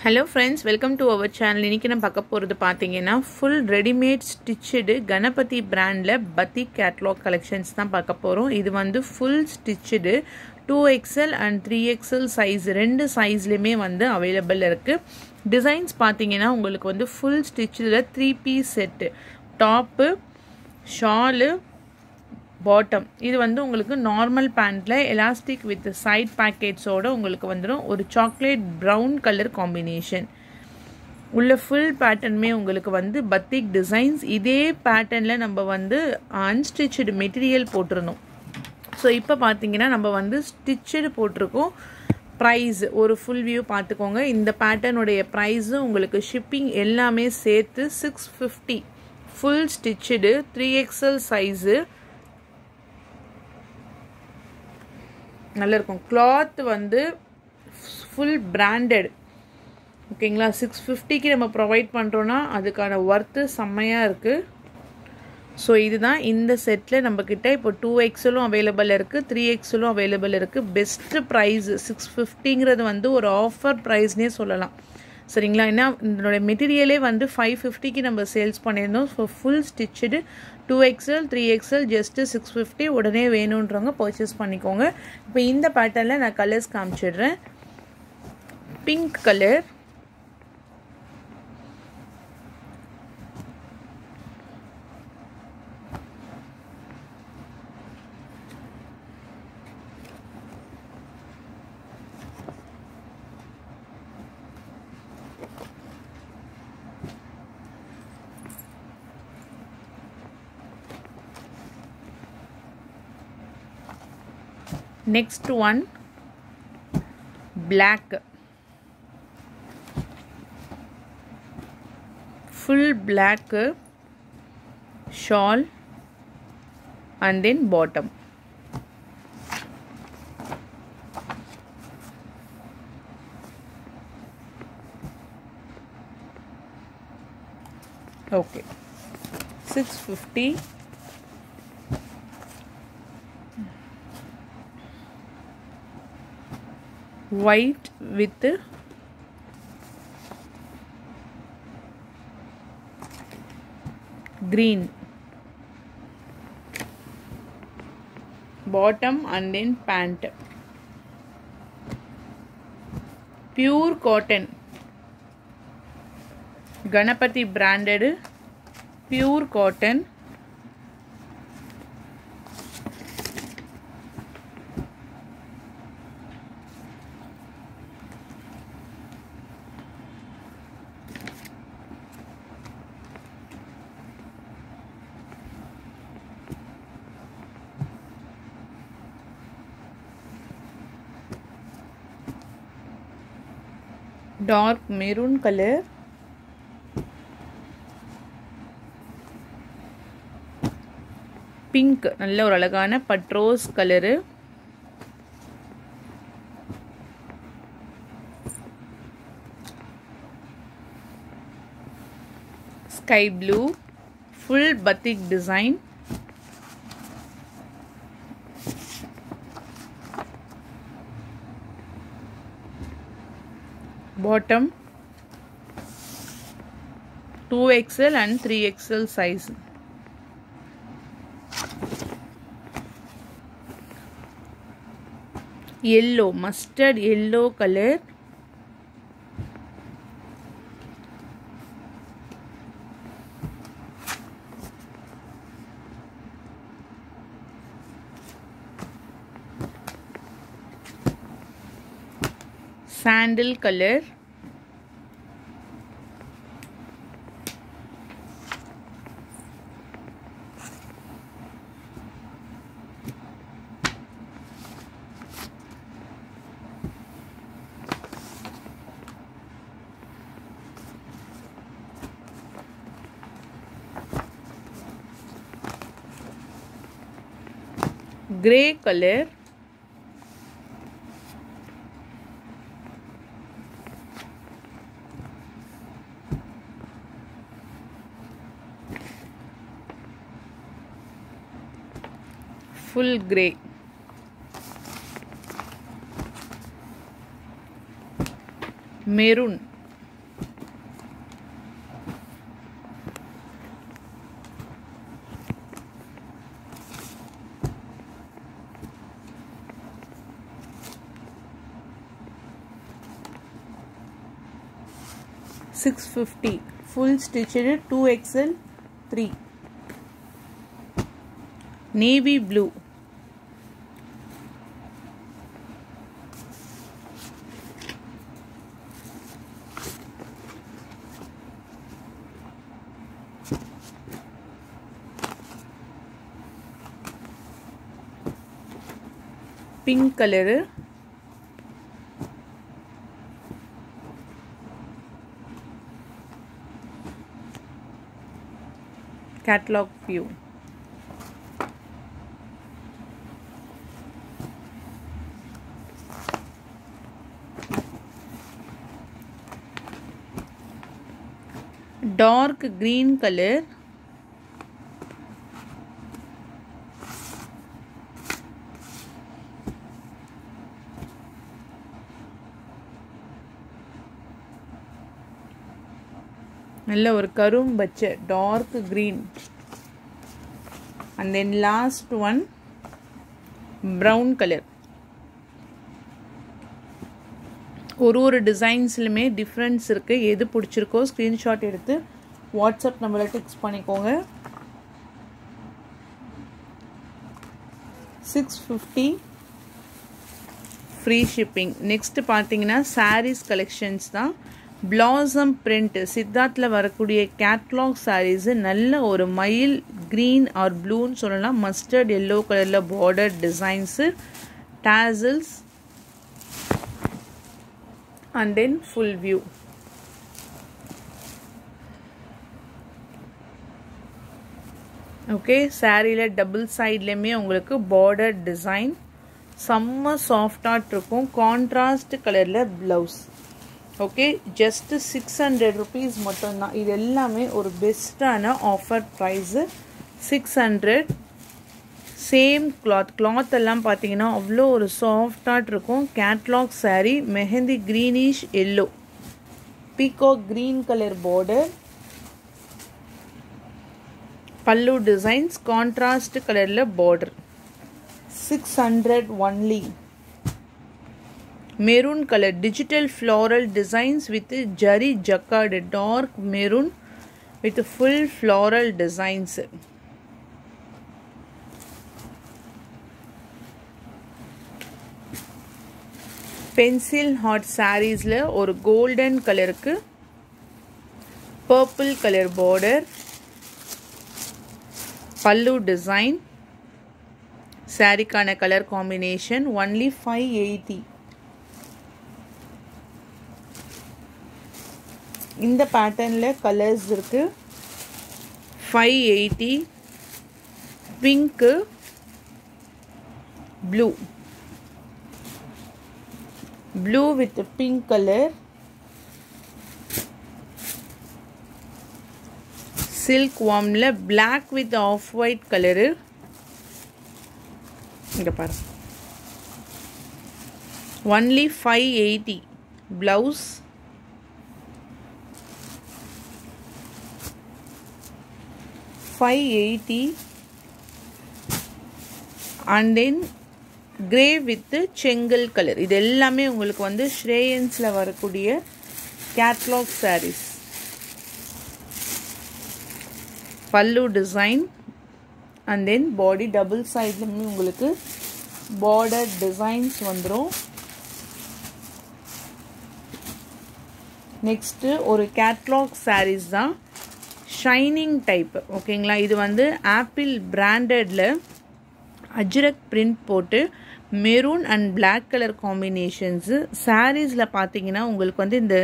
Hello friends welcome to our channel இன்றைக்கி நான் பார்க்க போகிறது பார்த்தீங்கன்னா ஃபுல் ரெடிமேட் ஸ்டிச்சடு கணபதி பிராண்டில் பத்தி கேட்லாக் கலெக்ஷன்ஸ் தான் பார்க்க போகிறோம் இது வந்து full stitched two XL and three XL size ரெண்டு சைஸ்லேயுமே வந்து அவைலபிள் இருக்குது டிசைன்ஸ் பார்த்தீங்கன்னா உங்களுக்கு வந்து full ஸ்டிச்சில் three piece set top shawl bottom இது வந்து உங்களுக்கு நார்மல் பேண்ட்டில் எலாஸ்டிக் வித் சைட் பேக்கெட்ஸோட உங்களுக்கு வந்துடும் ஒரு சாக்லேட் ப்ரௌன் கலர் காம்பினேஷன் உள்ள ஃபுல் பேட்டர்னுமே உங்களுக்கு வந்து பத்திக் டிசைன்ஸ் இதே பேட்டர்னில் நம்ம வந்து அன்ஸ்டிச்சடு மெட்டீரியல் போட்டிருந்தோம். ஸோ இப்போ பார்த்தீங்கன்னா நம்ம வந்து ஸ்டிச்சடு போட்டிருக்கோம். ப்ரைஸ் ஒரு ஃபுல் வியூ பார்த்துக்கோங்க இந்த பேட்டர்னுடைய ப்ரைஸு உங்களுக்கு ஷிப்பிங் எல்லாமே சேர்த்து six fifty full stitched three XL size நல்லா இருக்கும் கிளாத் வந்து ஃபுல் பிராண்டட் ஓகேங்களா? சிக்ஸ் ஃபிஃப்டிக்கு நம்ம ப்ரொவைட் பண்ணுறோன்னா அதுக்கான ஒர்த்து செம்மையாக இருக்குது ஸோ இதுதான் இந்த செட்டில் நம்மக்கிட்ட இப்போ டூ எக்ஸலும் அவைலபிள் இருக்குது த்ரீ எக்ஸலும் அவைலபிள் இருக்குது பெஸ்ட்டு ப்ரைஸ் சிக்ஸ் ஃபிஃப்டிங்கிறது வந்து ஒரு ஆஃபர் ப்ரைஸ்னே சொல்லலாம். சரிங்களா? ஏன்னா இதனுடைய மெட்டீரியலே வந்து ஃபைவ் ஃபிஃப்டிக்கு நம்ம சேல்ஸ் பண்ணியிருந்தோம். So full stitched two XL three XL just six fifty உடனே வேணுன்றவங்க பர்ச்சேஸ் பண்ணிக்கோங்க. இப்போ இந்த பேட்டர்னில் நான் கலர்ஸ் காமிச்சிடுறேன். Pink colour next one. Black. Full black shawl and then bottom. Okay. 650 white with green bottom and then pant pure cotton ganapati branded pure cotton dark maroon color. Pink நல்ல ஒரு அழகான பட்ரோஸ் colour sky blue full batik design bottom 2xl and 3xl size. Yellow mustard yellow color. Sandal color grey colour full grey. Maroon. Six fifty full stitched two XL three navy blue pink colour catalog view dark green color நல்ல ஒரு கரும் பச்சை dark green and then last one brown colour ஒரு ஒரு டிசைன்ஸ்லுமே difference இருக்குது எது பிடிச்சிருக்கோ screenshot எடுத்து வாட்ஸ்அப் நம்பரில் டெக்ஸ்ட் பண்ணிக்கோங்க. Six fifty free shipping next பார்த்தீங்கன்னா சாரீஸ் கலெக்ஷன்ஸ் தான். பிளாசம் பிரிண்ட் சித்தார்த்தில் வரக்கூடிய கேட்லாக் சாரீஸு நல்ல ஒரு மயில் க்ரீன் ஆர் ப்ளூன்னு சொல்லலாம். மஸ்டர்ட் எல்லோ கலரில் border designs tassels and then full view okay சாரியில் டபுள் சைட்லேயுமே உங்களுக்கு பார்டர் டிசைன் செம்ம சாஃப்டாக இருக்கும். கான்ட்ராஸ்ட் கலரில் blouse okay just six hundred rupees மட்டும்தான் இது எல்லாமே ஒரு பெஸ்ட்டான offer price six hundred same cloth cloth எல்லாம் பார்த்தீங்கன்னா அவ்வளோ ஒரு சாஃப்டாக இருக்கும். Catalogue sari mehndi greenish yellow peacock green colour border pallu designs contrast கலரில் border six hundred only maroon colour digital floral designs with zari jacquard dark maroon with full floral designs pencil hot சாரீஸில் ஒரு golden கலருக்கு purple colour border pallu design சாரிக்கான colour combination only five eighty இந்த பேட்டர்னில் colours இருக்கு. Five eighty pink blue blue with pink colour silk வார்மில் black with off white colour இங்கே பாரு. Only five eighty blouse five eighty and then grey with செங்கல் colour இது எல்லாமே உங்களுக்கு வந்து ஸ்ரேயன்ஸில் வரக்கூடிய catalog sarees pallu design and then body double சைட்லுமே உங்களுக்கு பார்டர் டிசைன்ஸ் வந்துடும் நெக்ஸ்ட்டு ஒரு கேட்லாக் சாரீஸ் தான். ஷைனிங் டைப் ஓகேங்களா இது வந்து ஆப்பிள் பிராண்டடில் அஜ்ரக் பிரிண்ட் போட்டு maroon and black colour combinations சாரீஸில் பார்த்தீங்கன்னா உங்களுக்கு வந்து இந்த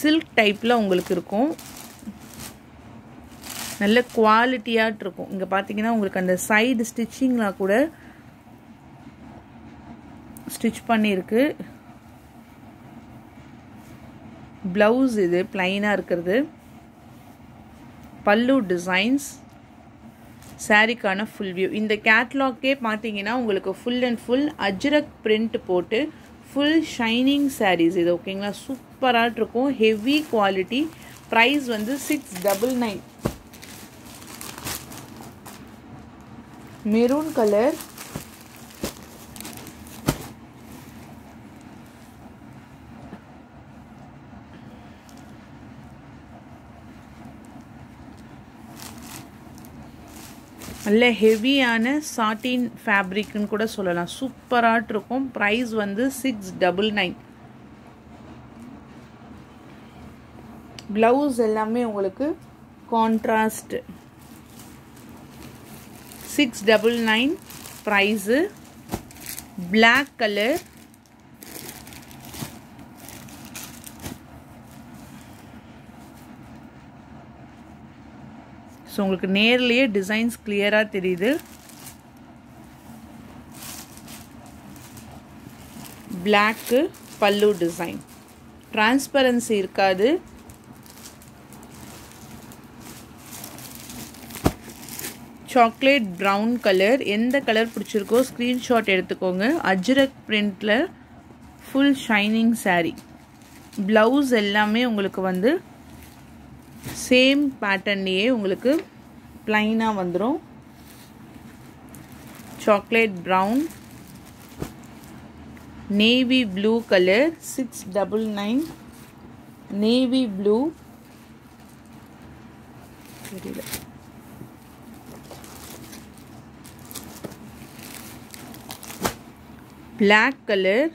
சில்க் டைப்பில் உங்களுக்கு இருக்கும். நல்ல குவாலிட்டியாக இருக்கும். இங்கே பார்த்தீங்கன்னா உங்களுக்கு அந்த சைடு ஸ்டிச்சிங்லாம் கூட ஸ்டிச் பண்ணியிருக்கு ப்ளவுஸ் இது பிளைனாக இருக்கிறது. பல்லு டிசைன்ஸ் சாரிக்கான ஃபுல் வியூ இந்த கேட்லாக்கே பார்த்தீங்கன்னா உங்களுக்கு full and full ajrakh print போட்டு ஃபுல் ஷைனிங் சாரீஸ் இது ஓகேங்களா சூப்பராக இருக்கும். ஹெவி குவாலிட்டி ப்ரைஸ் வந்து six double nine maroon colour நல்ல ஹெவியான சாட்டின் ஃபேப்ரிக்னு கூட சொல்லலாம். சூப்பராக இருக்கும். ப்ரைஸ் வந்து சிக்ஸ் டபுள் நைன் ப்ளவுஸ் எல்லாமே உங்களுக்கு contrast six double nine price black colour so உங்களுக்கு நேர்லேயே டிசைன்ஸ் கிளியராக தெரியுது. பிளாக்கு பல்லு டிசைன் டிரான்ஸ்பரன்சி இருக்காது. சாக்லேட் ப்ரௌன் கலர் எந்த கலர் பிடிச்சிருக்கோ ஸ்க்ரீன்ஷாட் எடுத்துக்கோங்க. அஜ்ரக் பிரிண்டில் ஃபுல் ஷைனிங் சாரீ ப்ளவுஸ் எல்லாமே உங்களுக்கு வந்து சேம் பேட்டர்ன்லேயே உங்களுக்கு ப்ளைனாக வந்துடும் chocolate brown navy blue colour six double nine navy blue தெரியல. பிளாக் கலர்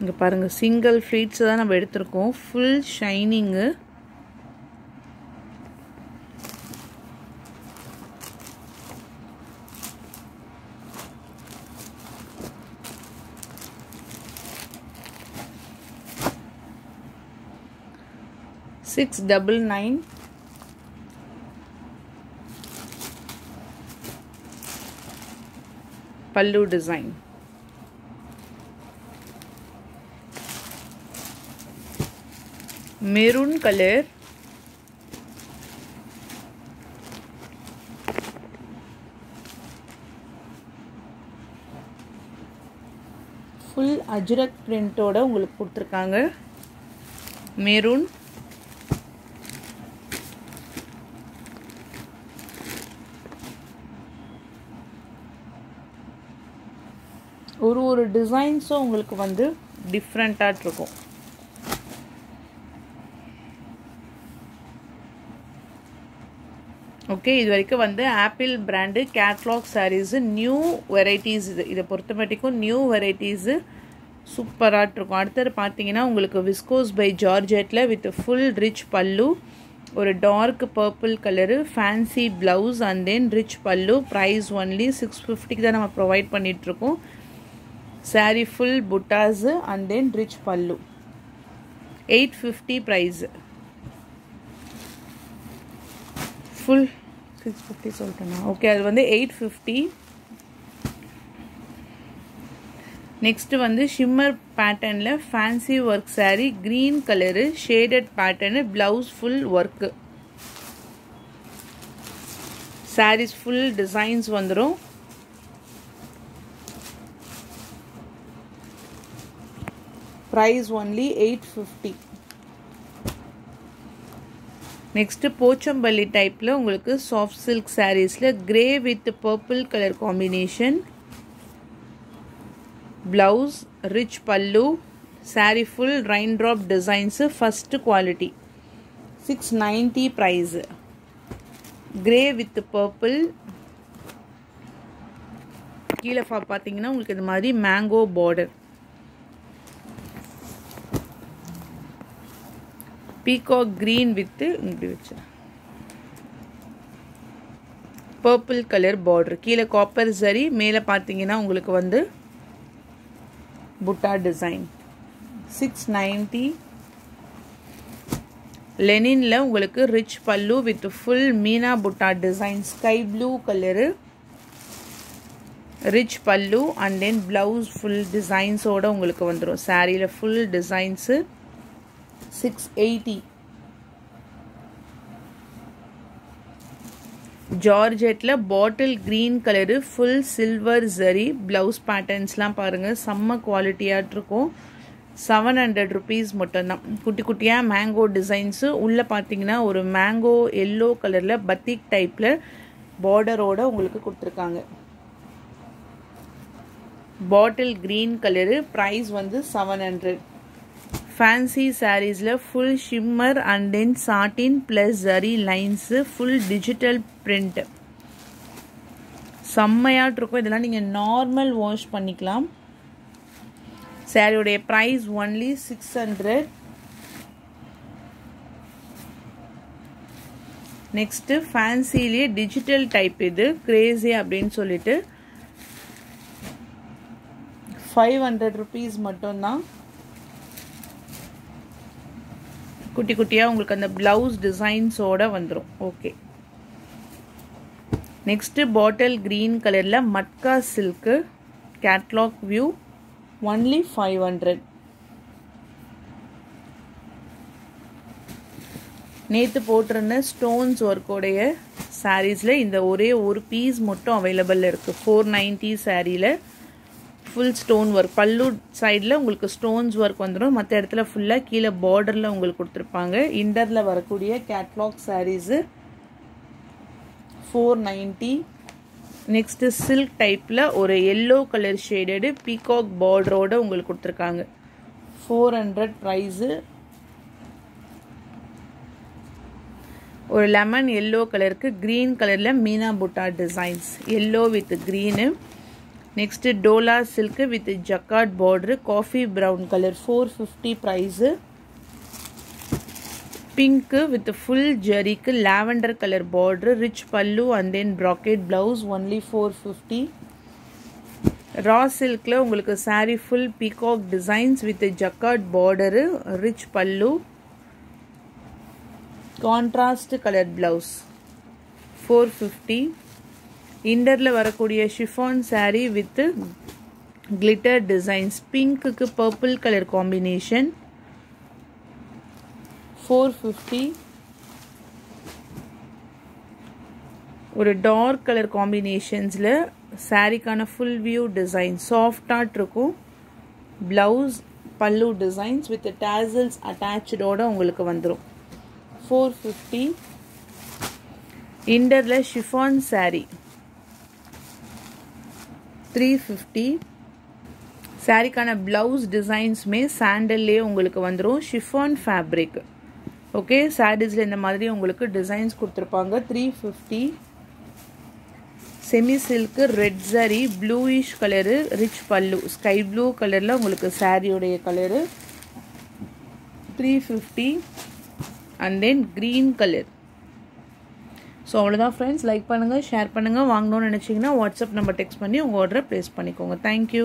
இங்கே பாருங்கள் சிங்கிள் ஃப்ளீட்ஸை தான் நம்ம எடுத்திருக்கோம். Full shining six double nine pallu design maroon colour full ajrakh பிரிண்ட்டோட உங்களுக்கு கொடுத்துருக்காங்க. மெரூன் ஒரு ஒரு டிசைன்ஸும் உங்களுக்கு வந்து டிஃப்ரெண்ட்டாக இருக்கும். ஓகே இது வரைக்கும் வந்து Apple brand catalog sarees new varieties இது. இதை பொறுத்த நியூ வெரைட்டிஸு சூப்பராக இருக்கும். அடுத்தது பார்த்தீங்கன்னா உங்களுக்கு விஸ்கோஸ் பை ஜார்ஜெட்டில் வித் ஃபுல் ரிச் பல்லு ஒரு dark purple colour fancy blouse and then rich pallu price only six ஃபிஃப்டிக்கு தான் நம்ம ப்ரொவைட் பண்ணிகிட்ருக்கோம் sari full buttas and then rich pallu. Eight fifty price full six fifty சொல்லிட்டேண்ணா okay அது வந்து eight fifty next வந்து shimmer பேட்டர்னில் fancy work sari green colour shaded pattern blouse full work sarees full designs வந்துடும் price only eight fifty next Pochampally டைப்பில் உங்களுக்கு soft silk சாரீஸில் grey with purple colour combination blouse rich pallu saree full rain drop designs first quality six ninety price grey with purple கீழே பார்த்தீங்கன்னா உங்களுக்கு இந்த மாதிரி mango border peacock green with இப்படி வச்சு. பர்பிள் கலர் பார்டர் கீழே copper சரி மேலே பார்த்தீங்கன்னா உங்களுக்கு வந்து புட்டா டிசைன் சிக்ஸ் நைன்ட்டி லெனினில் உங்களுக்கு ரிச் பல்லு with full meena butta design sky blue colour rich pallu and then blouse full டிசைன்ஸோடு உங்களுக்கு வந்துடும் சாரியில் full designs six eighty ஜார்ஜெட்டில் bottle green colour full silver zari blouse பேட்டர்ன்ஸ்லாம் பாருங்கள் செம்ம குவாலிட்டியாக இருக்கும். செவன் ஹண்ட்ரட் ருபீஸ் மட்டும்தான். குட்டி குட்டியாக மேங்கோ டிசைன்ஸு உள்ளே பார்த்தீங்கன்னா ஒரு மேங்கோ எல்லோ கலரில் பத்திக் டைப்பில் பார்டரோடு உங்களுக்கு கொடுத்துருக்காங்க. பாட்டில் க்ரீன் கலரு ப்ரைஸ் வந்து செவன் ஹண்ட்ரட் ஃபேன்சி சாரீஸில் full shimmer and then satin plus zari lines full digital print செம்மையாட்டு இருக்கும். இதெல்லாம் நீங்கள் நார்மல் வாஷ் பண்ணிக்கலாம். சாரியுடைய price only six hundred next ஃபேன்சிலேயே digital type இது. கிரேசி அப்படின்னு சொல்லிட்டு ஃபைவ் ஹண்ட்ரட் ருபீஸ் மட்டும்தான். குட்டி குட்டியாக உங்களுக்கு அந்த ப்ளவுஸ் டிசைன்ஸோட வந்துடும் ஓகே நெக்ஸ்ட்டு பாட்டில் க்ரீன் கலரில் matka silk catalog view only five hundred நேற்று போட்டிருந்த ஸ்டோன்ஸ் ஒர்க்கோடைய சாரீஸில் இந்த ஒரே ஒரு பீஸ் மட்டும் அவைலபிள் இருக்குது ஃபோர் நைன்ட்டி சாரியில் ஃபுல் ஸ்டோன் ஒர்க் பல்லு சைடில் உங்களுக்கு ஸ்டோன்ஸ் ஒர்க் வந்துடும் மற்ற இடத்துல ஃபுல்லாக கீழே பார்டரில் உங்களுக்கு கொடுத்துருப்பாங்க. இண்டரில் வரக்கூடிய catalogue sarees four ninety next silk டைப்பில் ஒரு எல்லோ கலர் ஷேடடு பீகாக் பார்டரோடு உங்களுக்கு கொடுத்துருக்காங்க. ஃபோர் ஹண்ட்ரட் ப்ரைஸு ஒரு லெமன் எல்லோ கலருக்கு க்ரீன் கலரில் meena butta designs yellow with green next dola silk with jacquard border coffee brown colour four fifty price pink with full ஜரிக்கு lavender colour border rich pallu and then bracket blouse only four fifty raw சில்கில் உங்களுக்கு saree full peacock designs with jacquard border rich pallu contrast colour blouse four fifty இண்டரில் வரக்கூடிய chiffon saree with glitter designs பிங்க்குக்கு purple colour combination four fifty ஒரு dark colour காம்பினேஷன்ஸில் சாரீக்கான full view design சாஃப்டாக இருக்கும். Blouse பல்லு designs with tassels அட்டாச்சோட உங்களுக்கு வந்துடும் ஃபோர் ஃபிஃப்டி இண்டரில் ஷிஃபான் சாரீ த்ரீ ஃபிஃப்டி சாரிக்கான ப்ளவுஸ் டிசைன்ஸுமே சாண்டல்லே உங்களுக்கு வந்துடும் ஷிஃபான் ஃபேப்ரிக் ஓகே சாரீஸில் இந்த மாதிரி உங்களுக்கு டிசைன்ஸ் கொடுத்துருப்பாங்க. Three fifty semi silk red சரி bluish colour rich pallu sky blue கலரில் உங்களுக்கு சாரியுடைய colour three fifty and then green colour so அவ்வளோதான் ஃப்ரெண்ட்ஸ் லைக் பண்ணுங்கள் ஷேர் பண்ணுங்கள் வாங்கணும்னு நினச்சிங்கன்னா வாட்ஸ்அப் நம்பர் டெக்ஸ்ட் பண்ணி உங்கள் ஆர்டரை ப்ளேஸ் பண்ணிக்கோங்க. தேங்க்யூ